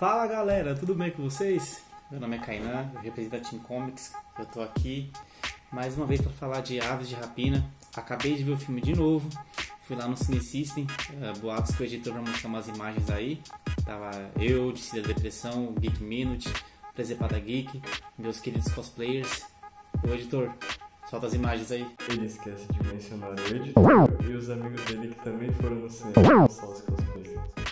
Fala galera, tudo bem com vocês? Meu nome é Kainan, eu represento a Team Comics. Eu tô aqui mais uma vez para falar de Aves de Rapina. Acabei de ver o filme de novo, fui lá no Cine System, uh, boatos que o editor vai mostrar umas imagens aí. Tava eu, Dicida Depressão, Geek Minute, Presepada Geek, meus queridos cosplayers. Ô editor, solta as imagens aí. Ele esquece de mencionar o editor e os amigos dele que também foram no cinema, só os cosplayers.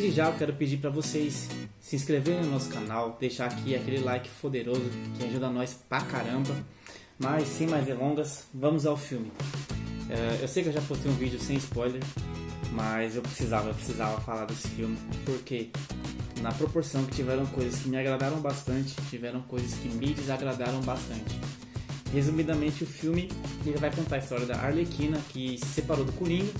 Desde já eu quero pedir para vocês se inscreverem no nosso canal, deixar aqui aquele like poderoso que ajuda nós pra caramba. Mas sem mais delongas, vamos ao filme. É, eu sei que eu já postei um vídeo sem spoiler, mas eu precisava, eu precisava falar desse filme porque na proporção que tiveram coisas que me agradaram bastante, tiveram coisas que me desagradaram bastante. Resumidamente, o filme ele vai contar a história da Arlequina que se separou do Coringa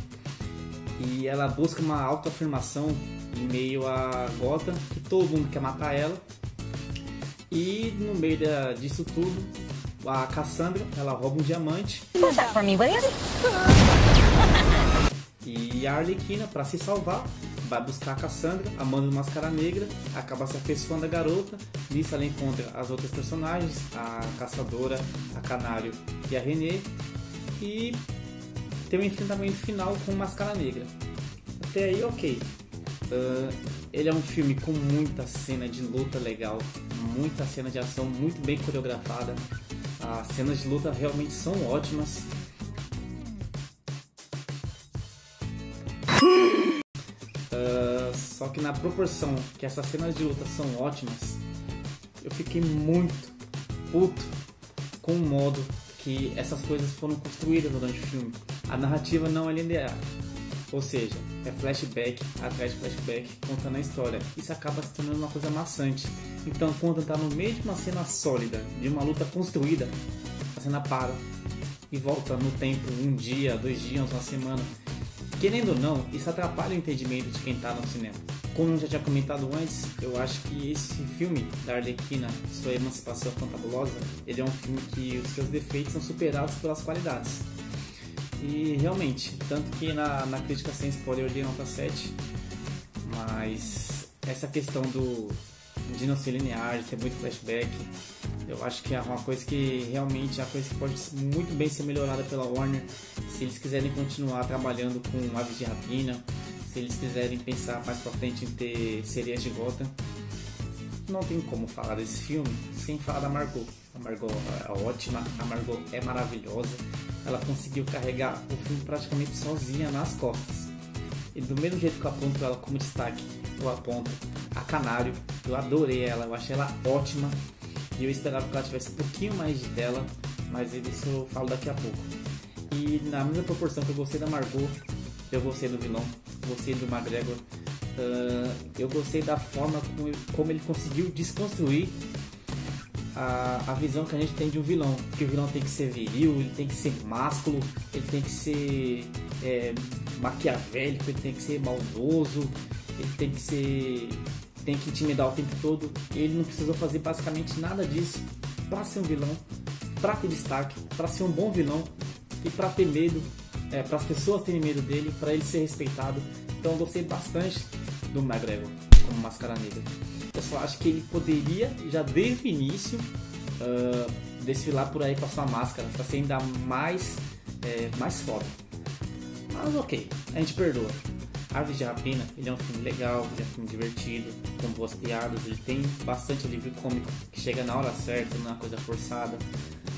e ela busca uma autoafirmação em meio a Gotham, que todo mundo quer matar ela. E no meio da, disso tudo, a Cassandra, ela rouba um diamante. E a Arlequina, para se salvar, vai buscar a Cassandra, a manda do Máscara Negra, acaba se afeiçoando a garota. Nisso ela encontra as outras personagens, a Caçadora, a Canário e a Renée. E tem um enfrentamento final com Máscara Negra. Até aí, ok. Uh, ele é um filme com muita cena de luta legal, muita cena de ação muito bem coreografada. As cenas de luta realmente são ótimas. Uh, só que na proporção que essas cenas de luta são ótimas, eu fiquei muito puto com o modo que essas coisas foram construídas durante o filme. A narrativa não é linear, ou seja, é flashback atrás de flashback contando a história. Isso acaba se tornando uma coisa maçante. Então, quando está no meio de uma cena sólida, de uma luta construída, a cena para e volta no tempo, um dia, dois dias, uma semana. Querendo ou não, isso atrapalha o entendimento de quem está no cinema. Como já tinha comentado antes, eu acho que esse filme da Arlequina, sua emancipação fantabulosa, ele é um filme que os seus defeitos são superados pelas qualidades. E realmente, tanto que na, na crítica sem spoiler eu dei nota 7, mas essa questão do de não ser linear, de ter muito flashback, eu acho que é uma coisa que realmente é uma coisa que pode muito bem ser melhorada pela Warner se eles quiserem continuar trabalhando com aves de rapina, se eles quiserem pensar mais pra frente em ter sereias de Gotham. Não tem como falar desse filme sem falar da Margot. A Margot é ótima, a Margot é maravilhosa. Ela conseguiu carregar o filme praticamente sozinha nas costas. E do mesmo jeito que eu aponto ela como destaque, eu aponto a Canário. Eu adorei ela, eu achei ela ótima. E eu esperava que ela tivesse um pouquinho mais de tela, mas isso eu falo daqui a pouco. E na mesma proporção que eu gostei da Margot, eu gostei do vilão, gostei do McGregor. Uh, eu gostei da forma como, como ele conseguiu desconstruir a, a, visão que a gente tem de um vilão. Que o vilão tem que ser viril, ele tem que ser másculo, ele tem que ser é, maquiavélico, ele tem que ser maldoso, ele tem que ser. tem que intimidar o tempo todo. Ele não precisou fazer basicamente nada disso para ser um vilão, para ter destaque, para ser um bom vilão e para ter medo, é, para as pessoas terem medo dele, para ele ser respeitado. Então eu gostei bastante do McGregor como Máscara Negra. Eu só acho que ele poderia, já desde o início, uh, desfilar por aí com a sua máscara, para ser ainda mais, é, mais foda. Mas ok, a gente perdoa. Aves de Rapina, ele é um filme legal, ele é um filme divertido, com boas piadas, ele tem bastante alívio cômico que chega na hora certa, não é uma coisa forçada.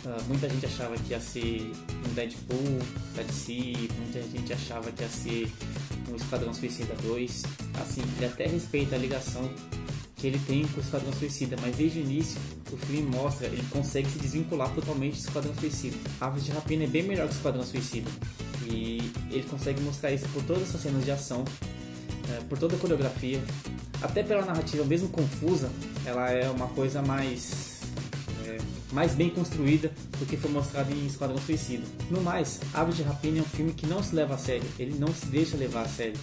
Uh, muita gente achava que ia ser um Deadpool da DC, muita gente achava que ia ser um Esquadrão Suicida 2. Assim, ele até respeita a ligação que ele tem o Esquadrão Suicida, mas desde o início o filme mostra, ele consegue se desvincular totalmente do Esquadrão Suicida. Aves de Rapina é bem melhor que o Esquadrão Suicida. E ele consegue mostrar isso por todas essas cenas de ação, é, por toda a coreografia, até pela narrativa, mesmo confusa, ela é uma coisa mais é, mais bem construída do que foi mostrado em Esquadrão Suicida. No mais, Aves de Rapina é um filme que não se leva a sério, ele não se deixa levar a sério.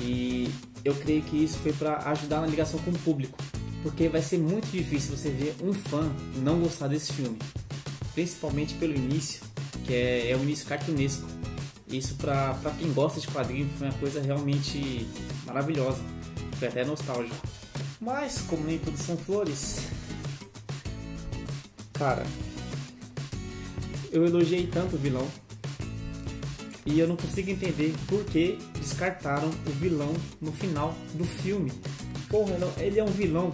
E eu creio que isso foi para ajudar na ligação com o público, porque vai ser muito difícil você ver um fã não gostar desse filme. principalmente pelo início, que é, é um início cartunesco. Isso pra quem gosta de quadrinhos foi uma coisa realmente maravilhosa. Foi até nostálgico. Mas, como nem tudo são flores, cara, eu elogiei tanto o vilão e eu não consigo entender por que descartaram o vilão no final do filme. Porra, ele é um vilão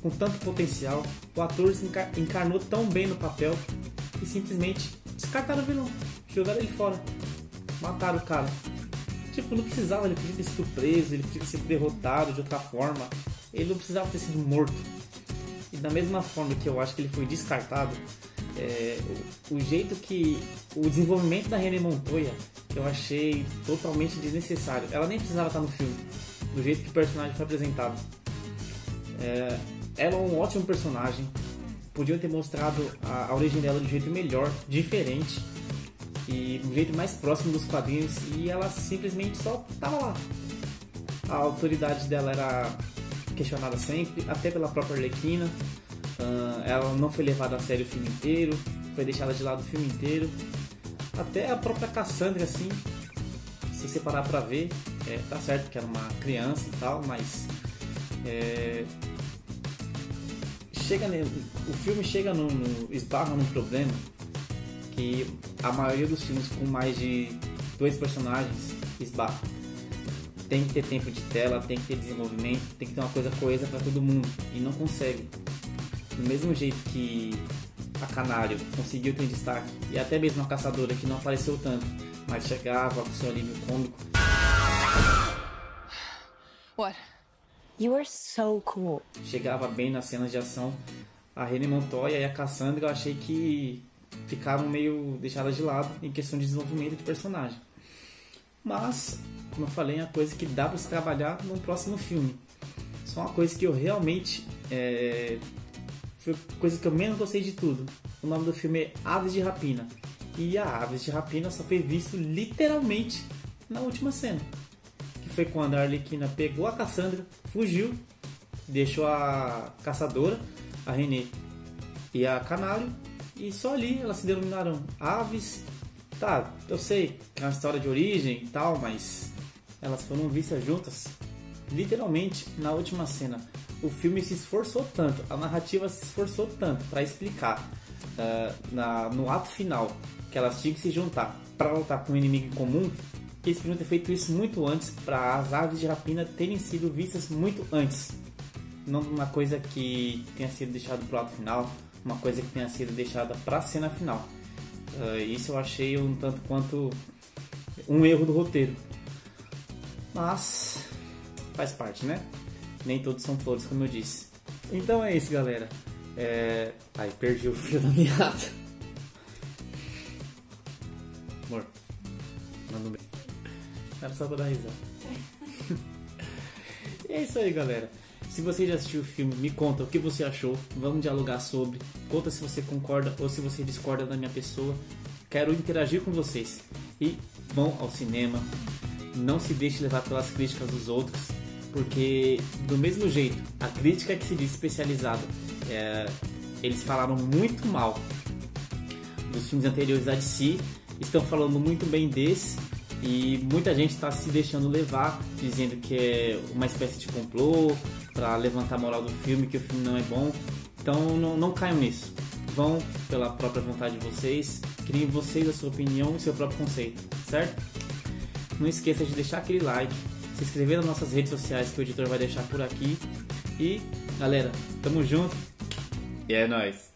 com tanto potencial, o ator se encarnou tão bem no papel e simplesmente descartaram o vilão, jogaram ele fora, mataram o cara. Tipo, não precisava, ele podia ter sido preso, ele podia ter sido derrotado de outra forma, ele não precisava ter sido morto. E da mesma forma que eu acho que ele foi descartado, é, o, o, jeito que o desenvolvimento da René Montoya eu achei totalmente desnecessário. Ela nem precisava estar no filme, do jeito que o personagem foi apresentado. É, ela é um ótimo personagem. Podiam ter mostrado a, a origem dela de um jeito melhor, diferente e um jeito mais próximo dos quadrinhos. E ela simplesmente só estava lá. A autoridade dela era questionada sempre, até pela própria Arlequina. Ela não foi levada a sério o filme inteiro, foi deixada de lado o filme inteiro. Até a própria Cassandra, assim, se você parar pra ver, é, tá certo que era uma criança e tal, mas é, chega o filme chega no, no, esbarra num problema que a maioria dos filmes com mais de dois personagens esbarra. Tem que ter tempo de tela, tem que ter desenvolvimento, tem que ter uma coisa coesa para todo mundo e não consegue. Do mesmo jeito que a Canário conseguiu ter destaque e até mesmo a Caçadora que não apareceu tanto, mas chegava com seu alívio cômico. What? You are so cool. Chegava bem nas cenas de ação. A René Montoya e a Cassandra eu achei que ficaram meio deixadas de lado em questão de desenvolvimento de personagem. Mas, como eu falei, é uma coisa que dá para se trabalhar no próximo filme. Só uma coisa que eu realmente é, foi a coisa que eu menos gostei de tudo. O nome do filme é Aves de Rapina. E a Aves de Rapina só foi visto literalmente na última cena. Que foi quando a Arlequina pegou a Cassandra, fugiu, deixou a caçadora, a Renée e a Canário. E só ali elas se denominaram aves. Tá, eu sei que é uma história de origem e tal, mas elas foram vistas juntas literalmente na última cena o filme se esforçou tanto, a narrativa se esforçou tanto para explicar uh, na, no ato final que elas tinham que se juntar para lutar com um inimigo em comum, eles podiam ter feito isso muito antes para as aves de rapina terem sido vistas muito antes. Não uma coisa que tenha sido deixada para o ato final, uma coisa que tenha sido deixada para a cena final. Uh, isso eu achei um tanto quanto um erro do roteiro. Mas faz parte, né? Nem todos são flores, como eu disse. Então é isso, galera. É... Ai, perdi o fio da meada. Amor, manda um beijo. Era só pra dar risada. é isso aí, galera. Se você já assistiu o filme, me conta o que você achou. Vamos dialogar sobre. Conta se você concorda ou se você discorda da minha pessoa. Quero interagir com vocês. E vão ao cinema. Não se deixe levar pelas críticas dos outros porque do mesmo jeito, a crítica que se diz especializada, é, eles falaram muito mal dos filmes anteriores a DC, estão falando muito bem desse e muita gente está se deixando levar, dizendo que é uma espécie de complô para levantar a moral do filme, que o filme não é bom. Então não, não caiam nisso. Vão pela própria vontade de vocês, criem vocês a sua opinião e seu próprio conceito, certo? Não esqueça de deixar aquele like, se inscrever nas nossas redes sociais que o editor vai deixar por aqui. E, galera, tamo junto. E é nóis.